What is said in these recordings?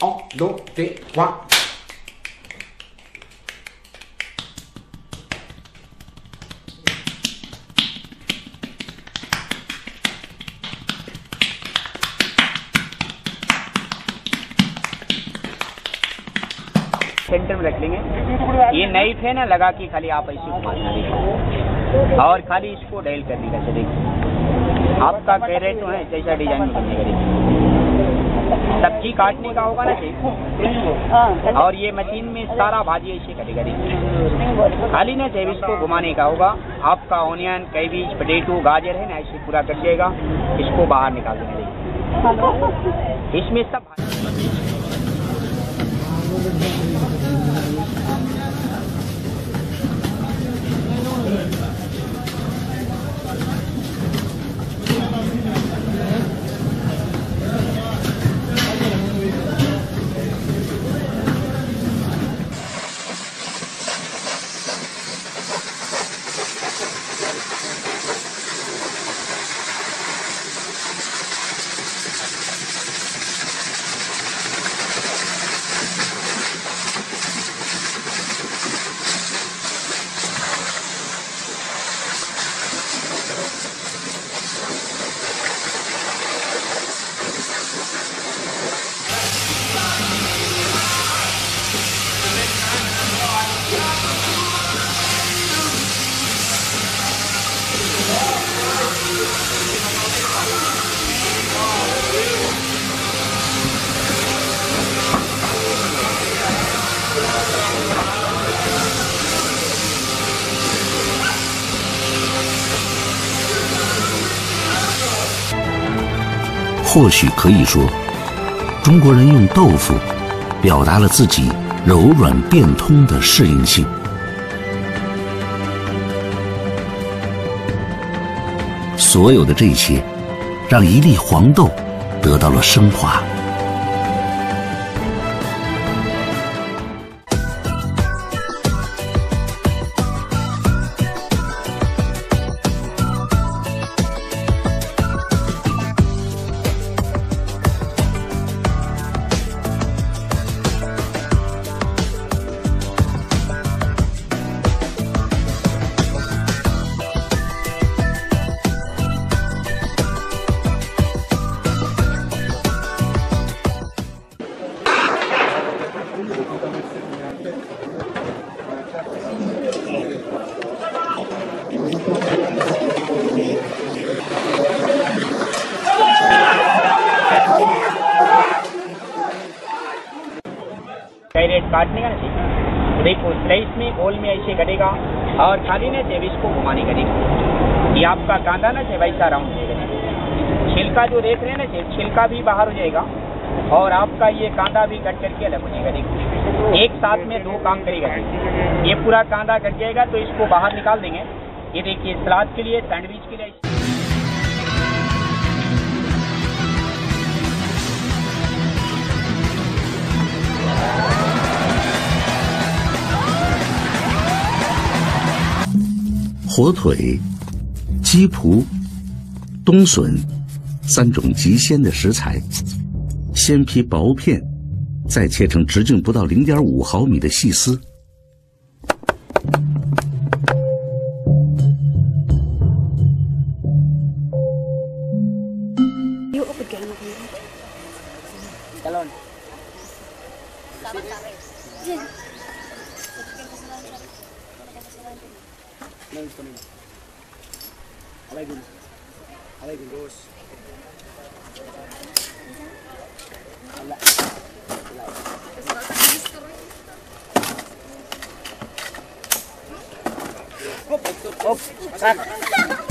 Un, deux, trois. Centre में रख लेंगे। ये नाइफ है ना लगा के खाली आप ऐसे और खाली इसको डायल करने का चलेगी आपका कैरेट है जैसा डिज़ाइन में बनेगा देखिए सब्ज़ी काटने का होगा ना चाहिए और ये मशीन में सारा भाजी ऐसे कटी करेगी खाली ना चाहिए इसको घुमाने का होगा। आपका ऑनियन कई बीज पटेटो गाजर है ना ऐसे पूरा कट जाएगा। इसको बाहर निकाल देना चाहिए इसमें सब “或许可以说，中国人用豆腐表达了自己柔软变通的适应性。所有的这些，让一粒黄豆得到了升华。कैरेट काटने का ना चाहिए देखो स्लाइस में गोल में ऐसे कटेगा और खाली ना चाहिए इसको घुमाने का देखो ये आपका कांदा ना चाहिए वैसा राउंड जाएगा छिलका जो देख रहे हैं ना चाहिए छिलका भी बाहर हो जाएगा और आपका ये कांदा भी कट करके अलग हो जाएगा, देखो। एक साथ में दो काम करेगा। ये पूरा कांदा कट जाएगा तो इसको बाहर निकाल देंगे। ये देखिए, सलाद के लिए सैंडविच के लिए “火腿鸡脯冬笋三种极鲜的食材先劈薄片再切成直径不到零点五毫米的细丝。You're overcome Hop, tak.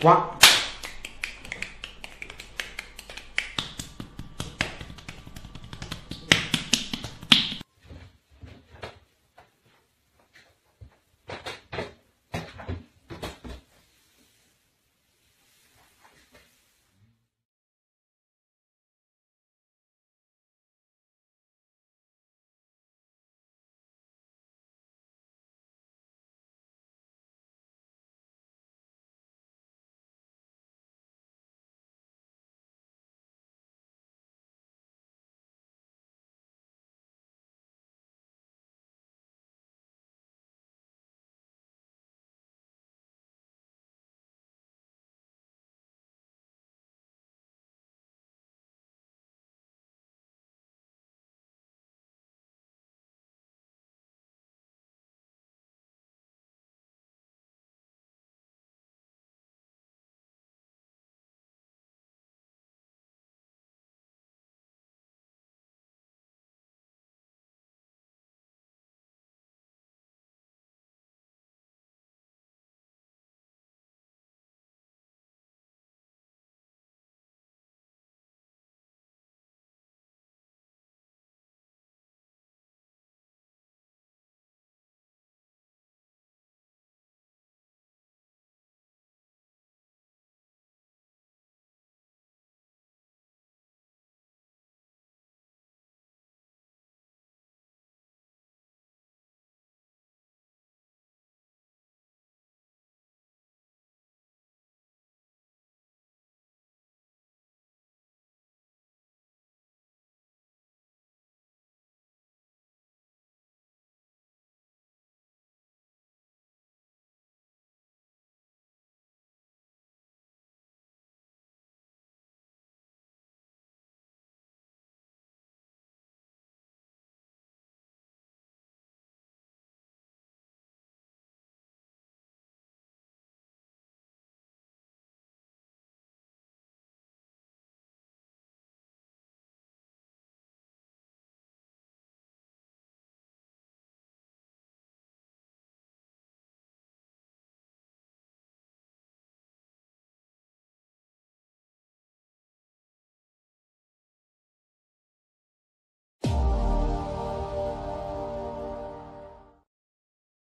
3,